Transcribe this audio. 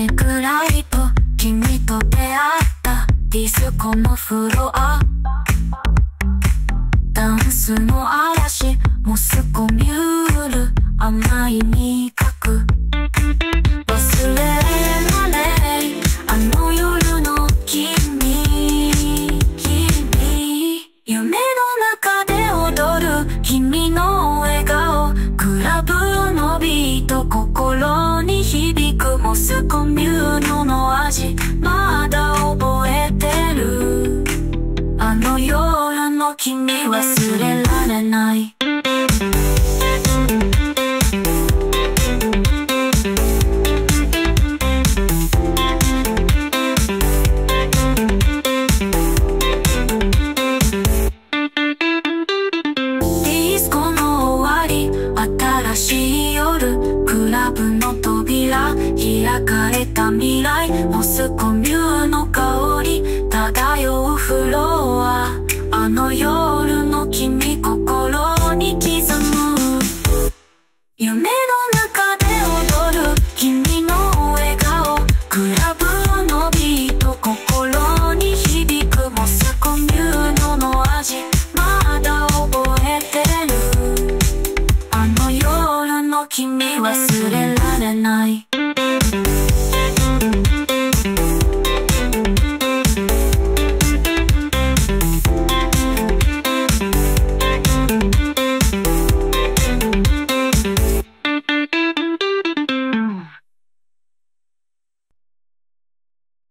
めくらいと君と出会ったディスコのフロア？ダンスの嵐モスコミュール。甘い匂いモスコミューノの味まだ覚えてる。あの夜の君忘れられない。開かれた未来モスコミューの香り漂うフロアあの夜の君心に刻む夢忘れられない。